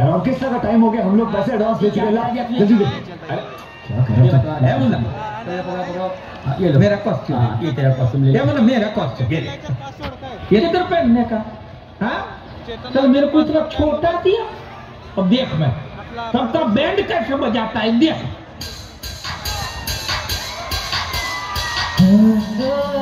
Orchestra का time हो गया हम लोग पैसे एडवांस दे चुके जल्दी दे ये ये तेरा मेरा का चल मेरे को इतना छोटा दिया अब देख मैं तब तक बैंड कैसे बजाता है देख Oh,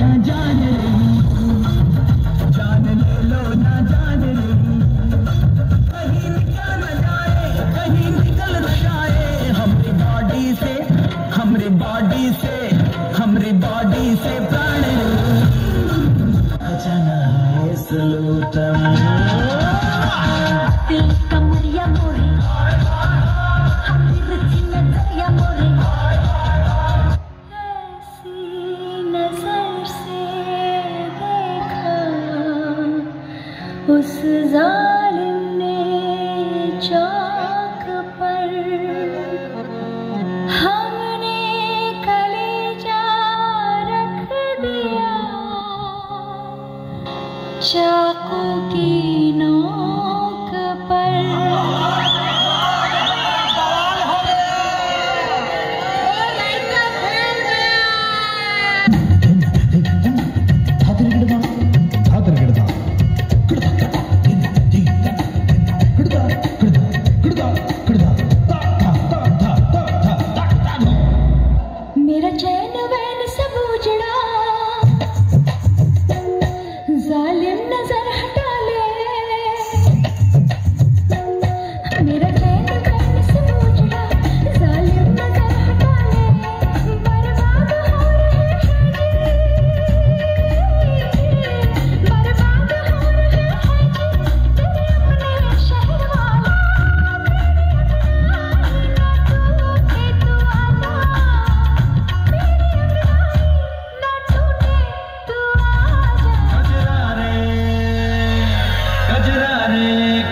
उस जालिम ने चाक पर हमने कलेजा रख दिया। चाकू की